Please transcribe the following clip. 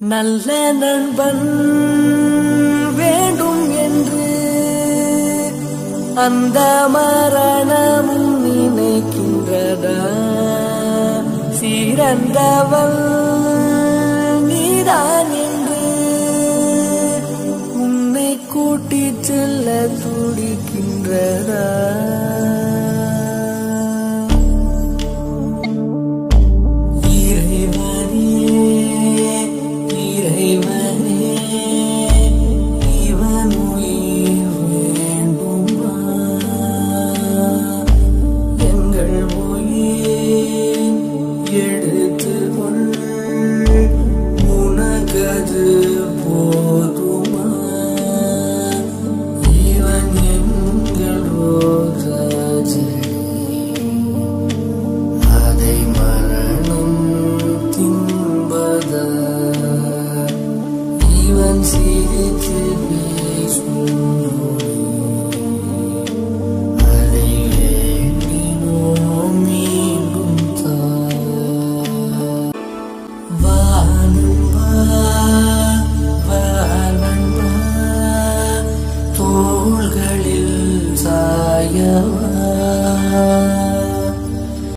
நல்ல நண்பன் வேண்டும் என்று அந்த மரணம் நினைக்கின்றதா? சிறந்தவள் நீதான் என்று உன்னை கூட்டிச் செல்ல துடிக்கின்றதா? ജീവൻ സീരിച്ച് தோள்களில் சாயவா